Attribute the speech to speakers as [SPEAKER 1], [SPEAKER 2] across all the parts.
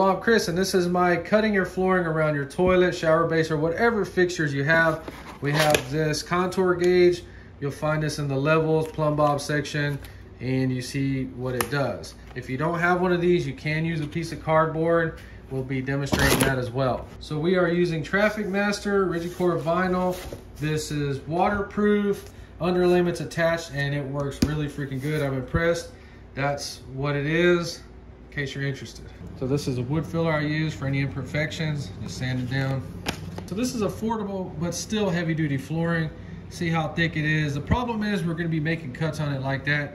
[SPEAKER 1] Hello, I'm Chris, and this is my cutting your flooring around your toilet, shower base, or whatever fixtures you have. We have this contour gauge. You'll find this in the levels plumb bob section, and you see what it does. If you don't have one of these, you can use a piece of cardboard. We'll be demonstrating that as well. So we are using Traffic Master Rigid Core vinyl. This is waterproof, underlayments attached, and it works really freaking good. I'm impressed. That's what it is in case you're interested. So this is a wood filler I use for any imperfections, just sand it down. So this is affordable, but still heavy duty flooring. See how thick it is. The problem is we're gonna be making cuts on it like that,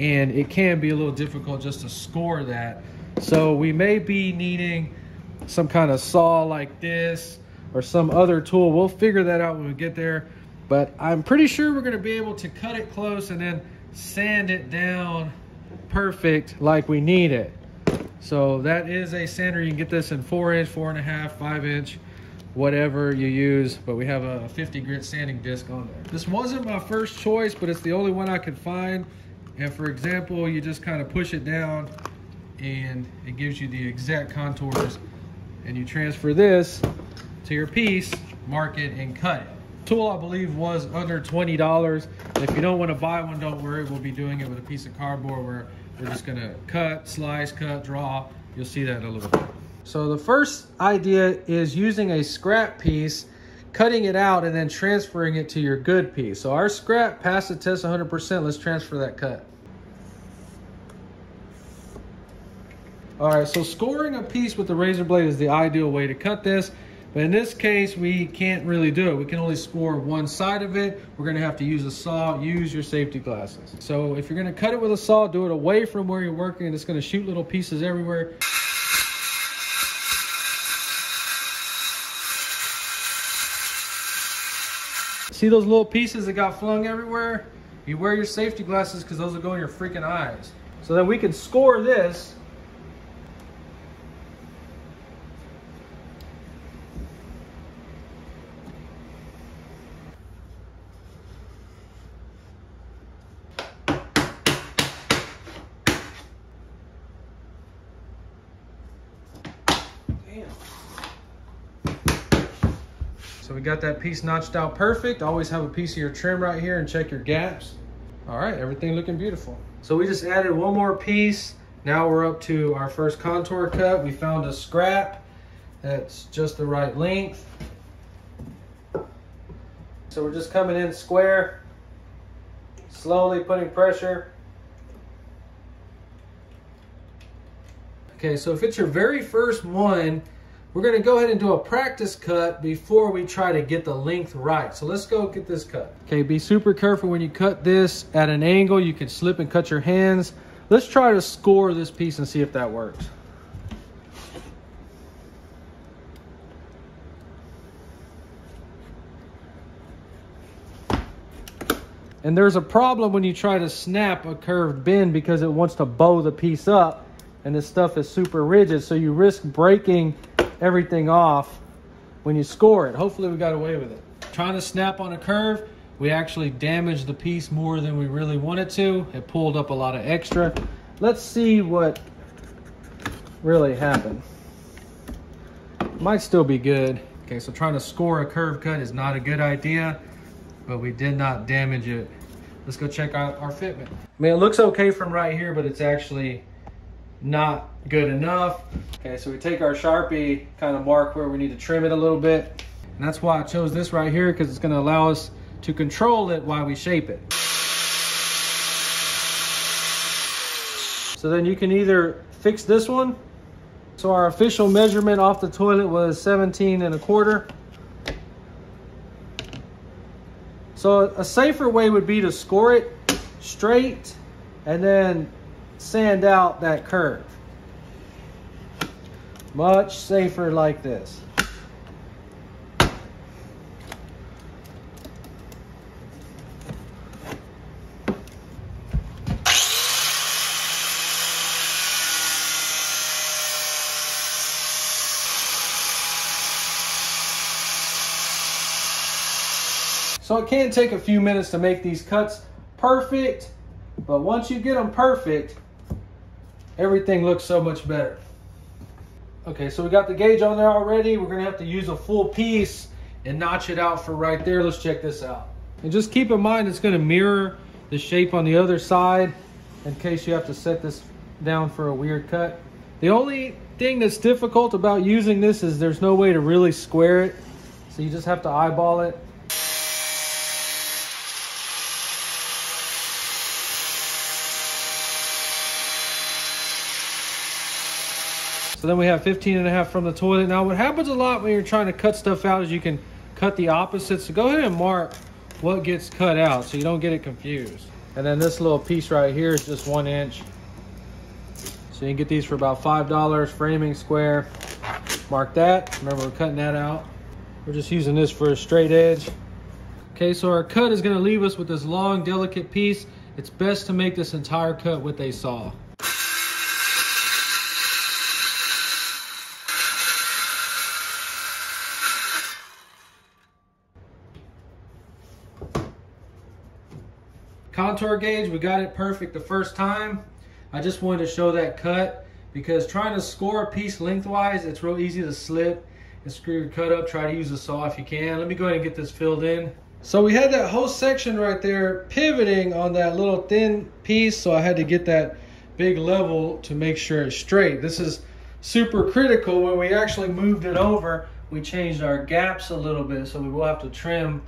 [SPEAKER 1] and it can be a little difficult just to score that. So we may be needing some kind of saw like this or some other tool. We'll figure that out when we get there. But I'm pretty sure we're gonna be able to cut it close and then sand it down perfect like we need it. So that is a sander. You can get this in four inch, four and a half, five inch, whatever you use. But we have a 50 grit sanding disc on there. This wasn't my first choice, but it's the only one I could find. And for example, you just kind of push it down and it gives you the exact contours. And you transfer this to your piece, mark it and cut it. Tool I believe was under $20. If you don't want to buy one, don't worry. We'll be doing it with a piece of cardboard where we're just gonna cut, slice, cut, draw. You'll see that in a little bit. So the first idea is using a scrap piece, cutting it out and then transferring it to your good piece. So our scrap passed the test 100%. Let's transfer that cut. All right, so scoring a piece with the razor blade is the ideal way to cut this. But in this case, we can't really do it. We can only score one side of it. We're gonna have to use a saw, use your safety glasses. So if you're gonna cut it with a saw, do it away from where you're working. It's gonna shoot little pieces everywhere. See those little pieces that got flung everywhere? You wear your safety glasses because those will go in your freaking eyes. So then we can score this got that piece notched out perfect. Always have a piece of your trim right here and check your gaps. All right, everything looking beautiful. So we just added one more piece. Now we're up to our first contour cut. We found a scrap that's just the right length. So we're just coming in square, slowly putting pressure. Okay, so if it's your very first one, we're gonna go ahead and do a practice cut before we try to get the length right. So let's go get this cut. Okay, be super careful when you cut this at an angle. You can slip and cut your hands. Let's try to score this piece and see if that works. And there's a problem when you try to snap a curved bend because it wants to bow the piece up and this stuff is super rigid. So you risk breaking everything off when you score it. Hopefully we got away with it. Trying to snap on a curve, we actually damaged the piece more than we really wanted to. It pulled up a lot of extra. Let's see what really happened. Might still be good. Okay, so trying to score a curve cut is not a good idea, but we did not damage it. Let's go check out our fitment. I mean, it looks okay from right here, but it's actually not good enough. Okay, so we take our Sharpie, kind of mark where we need to trim it a little bit. And that's why I chose this right here, because it's gonna allow us to control it while we shape it. So then you can either fix this one. So our official measurement off the toilet was 17 and a quarter. So a safer way would be to score it straight and then sand out that curve. Much safer like this. So it can take a few minutes to make these cuts perfect, but once you get them perfect, everything looks so much better. Okay, so we got the gauge on there already. We're gonna have to use a full piece and notch it out for right there. Let's check this out. And just keep in mind, it's gonna mirror the shape on the other side in case you have to set this down for a weird cut. The only thing that's difficult about using this is there's no way to really square it. So you just have to eyeball it. Then we have 15 and a half from the toilet. Now what happens a lot when you're trying to cut stuff out is you can cut the opposite. So go ahead and mark what gets cut out so you don't get it confused. And then this little piece right here is just one inch. So you can get these for about $5, framing square. Mark that, remember we're cutting that out. We're just using this for a straight edge. Okay, so our cut is gonna leave us with this long, delicate piece. It's best to make this entire cut with a saw. Contour gauge, we got it perfect the first time. I just wanted to show that cut because trying to score a piece lengthwise, it's real easy to slip and screw your cut up. Try to use a saw if you can. Let me go ahead and get this filled in. So we had that whole section right there pivoting on that little thin piece. So I had to get that big level to make sure it's straight. This is super critical. When we actually moved it over, we changed our gaps a little bit. So we will have to trim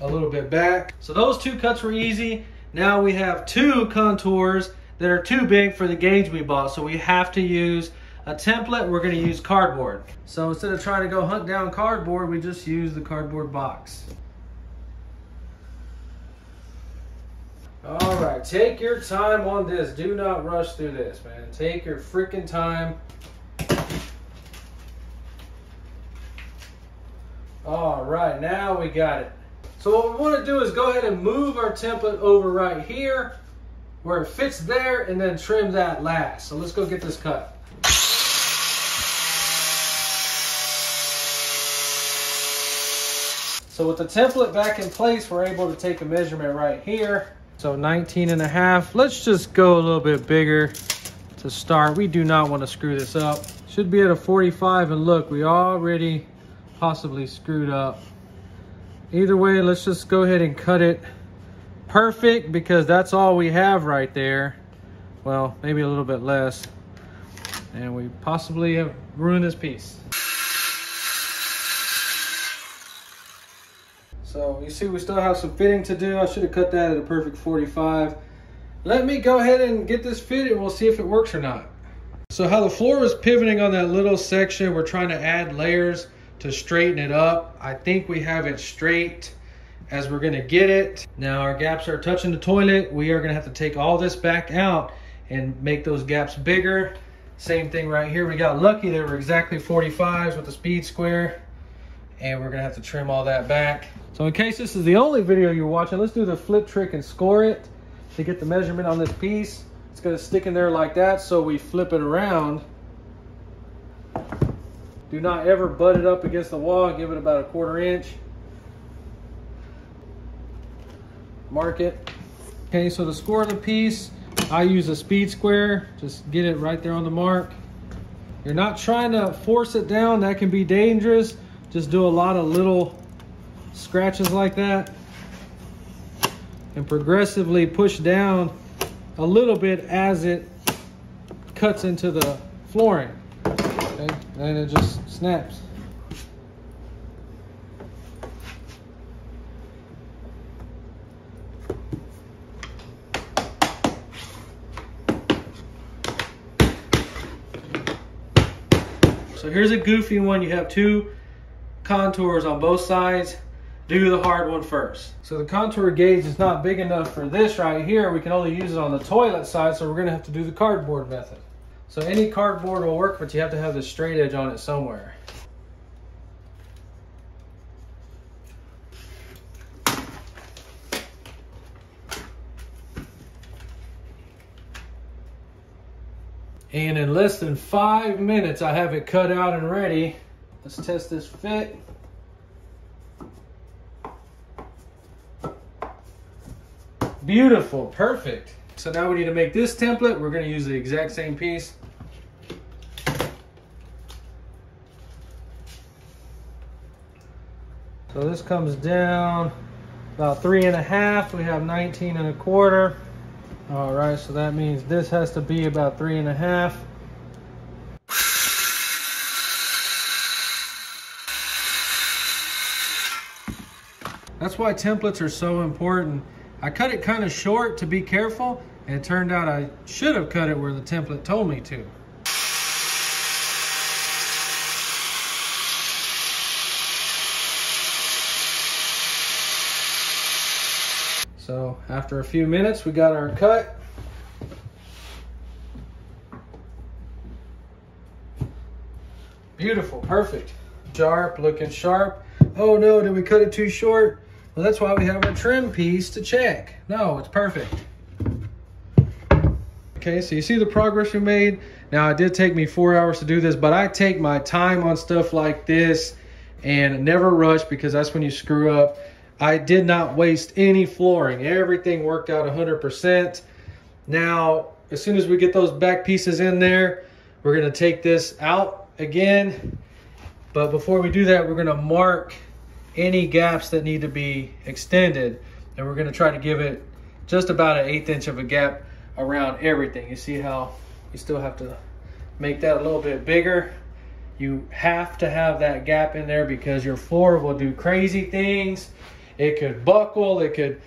[SPEAKER 1] a little bit back. So those two cuts were easy. Now we have two contours that are too big for the gauge we bought. So we have to use a template. We're gonna use cardboard. So instead of trying to go hunt down cardboard, we just use the cardboard box. All right, take your time on this. Do not rush through this, man. Take your freaking time. All right, now we got it. So what we want to do is go ahead and move our template over right here where it fits there and then trim that last. So let's go get this cut. So with the template back in place, we're able to take a measurement right here. So 19 and a half. Let's just go a little bit bigger to start. We do not want to screw this up. Should be at a 45 and look, we already possibly screwed up either way, let's just go ahead and cut it perfect because that's all we have right there. Well, maybe a little bit less. And we possibly have ruined this piece. So you see we still have some fitting to do. I should have cut that at a perfect 45. Let me go ahead and get this fitted. We'll see if it works or not. So how the floor is pivoting on that little section, we're trying to add layers to straighten it up. I think we have it straight as we're gonna get it. Now our gaps are touching the toilet. We are gonna have to take all this back out and make those gaps bigger. Same thing right here. We got lucky they were exactly 45s with the speed square and we're gonna have to trim all that back. So in case this is the only video you're watching, let's do the flip trick and score it to get the measurement on this piece. It's gonna stick in there like that so we flip it around do not ever butt it up against the wall. Give it about a quarter inch. Mark it. Okay, so to score the piece, I use a speed square. Just get it right there on the mark. You're not trying to force it down. That can be dangerous. Just do a lot of little scratches like that. And progressively push down a little bit as it cuts into the flooring. Okay, and it just snaps. So here's a goofy one. You have two contours on both sides. Do the hard one first. So the contour gauge is not big enough for this right here. We can only use it on the toilet side, so we're gonna have to do the cardboard method. So any cardboard will work, but you have to have the straight edge on it somewhere. And in less than five minutes, I have it cut out and ready. Let's test this fit. Beautiful, perfect. So now we need to make this template. We're gonna use the exact same piece. So this comes down about three and a half. We have 19 and a quarter. All right, so that means this has to be about three and a half. That's why templates are so important. I cut it kind of short to be careful and it turned out I should have cut it where the template told me to. So after a few minutes, we got our cut. Beautiful, perfect. Sharp, looking sharp. Oh no, did we cut it too short? Well, that's why we have our trim piece to check. No, it's perfect. Okay, so you see the progress we made. Now, it did take me four hours to do this, but I take my time on stuff like this and never rush because that's when you screw up. I did not waste any flooring. Everything worked out 100%. Now, as soon as we get those back pieces in there, we're gonna take this out again. But before we do that, we're gonna mark any gaps that need to be extended. And we're gonna try to give it just about an eighth inch of a gap around everything. You see how you still have to make that a little bit bigger. You have to have that gap in there because your floor will do crazy things. It could buckle, it could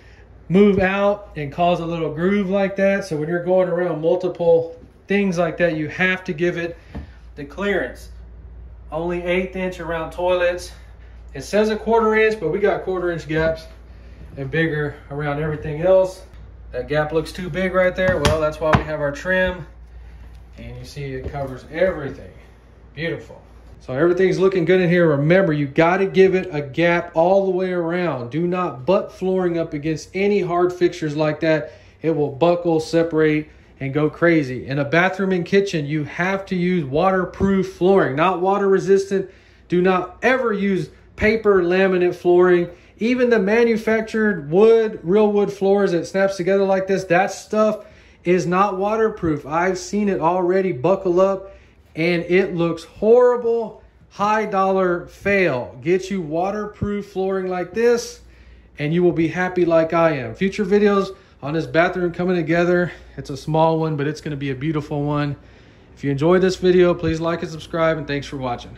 [SPEAKER 1] move out and cause a little groove like that. So when you're going around multiple things like that, you have to give it the clearance. Only eighth inch around toilets. It says a quarter inch, but we got quarter inch gaps and bigger around everything else. That gap looks too big right there. Well, that's why we have our trim. And you see it covers everything. Beautiful. So everything's looking good in here. Remember, you got to give it a gap all the way around. Do not butt flooring up against any hard fixtures like that. It will buckle, separate, and go crazy. In a bathroom and kitchen, you have to use waterproof flooring, not water resistant. Do not ever use paper laminate flooring even the manufactured wood, real wood floors that snaps together like this, that stuff is not waterproof. I've seen it already buckle up and it looks horrible. High dollar fail. Get you waterproof flooring like this and you will be happy like I am. Future videos on this bathroom coming together. It's a small one, but it's gonna be a beautiful one. If you enjoyed this video, please like and subscribe and thanks for watching.